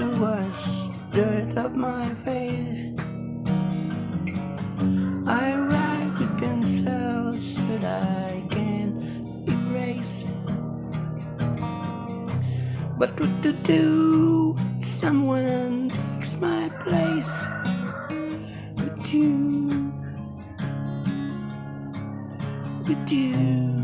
to wash dirt off my face. I write with pencils that I can erase. But what to do? Someone takes my place. With you. With you.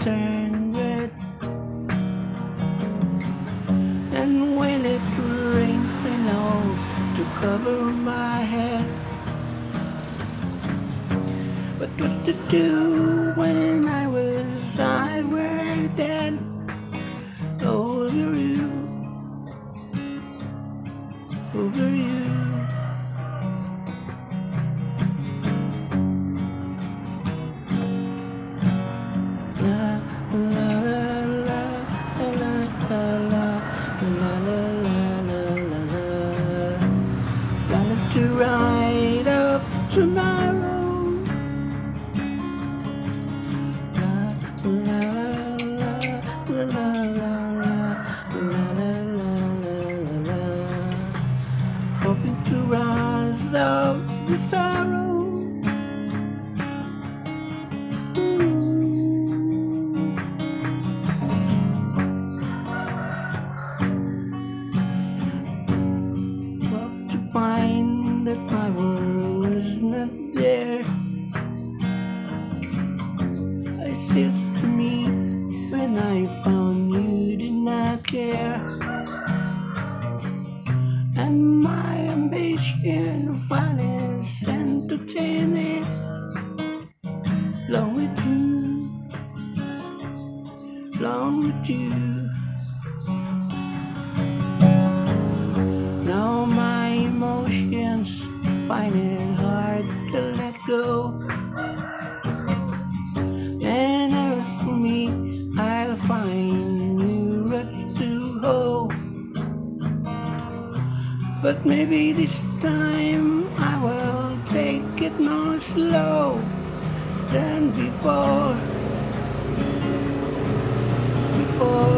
Turn red. And when it rains, I know to cover my head. But what to do when I was, I were dead? Over you, over you. Up the sorrow. But to find that world was not there. I says to me when I found you did not care. Ambition finance entertaining. Long with you, long with you. Now my emotions find it hard to let go. But maybe this time I will take it more slow than before. Before.